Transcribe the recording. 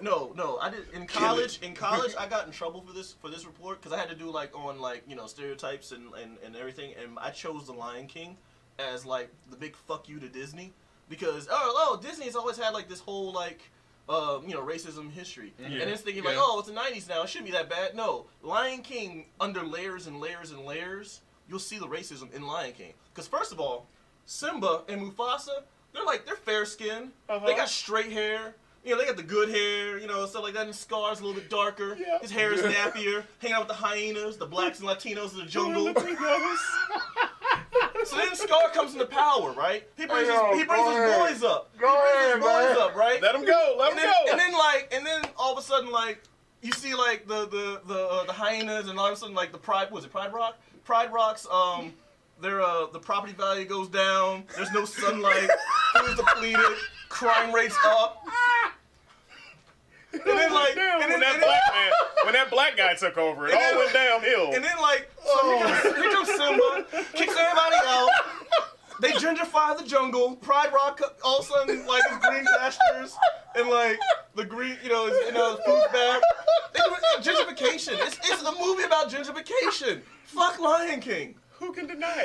no, no, no. I did in college. In college, I got in trouble for this for this report because I had to do like on like you know stereotypes and, and and everything, and I chose the Lion King as like the big fuck you to Disney because oh oh Disney has always had like this whole like. Um, you know, racism history, Yeah. and it's thinking like, oh, it's the '90s now. It shouldn't be that bad. No, Lion King, under layers and layers and layers, you'll see the racism in Lion King. Because first of all, Simba and Mufasa, they're like they're fair skinned. Uh-huh. They got straight hair. You know, they got the good hair, you know, stuff like that. And Scar's a little bit darker. Yeah. His hair is nappier. Hanging out with the hyenas, the blacks and Latinos in the jungle. so then Scar comes into power, right? He brings, Hey, yo, his, he brings his boys up. Go he brings ahead, his boys man. up, right? Let him go. Let and him then, go. and then like, and then all of a sudden like, you see like the the the uh, the hyenas, and all of a sudden like the Pride was it Pride Rock? Pride Rocks. Um, their uh the property value goes down. There's no sunlight. Food's depleted. Crime rates up. And then like, Damn, and then, when that and then- black man, when that black guy took over, it And all then- went downhill. and then like, so here, comes, oh. here comes Simba, kicks everybody out. They gentrify the jungle. Pride Rock all of a sudden like is green pastures and like the green, you know, is, you know, food's back. They gentrification. It's, it's a movie about gentrification. Fuck Lion King. Who can deny it?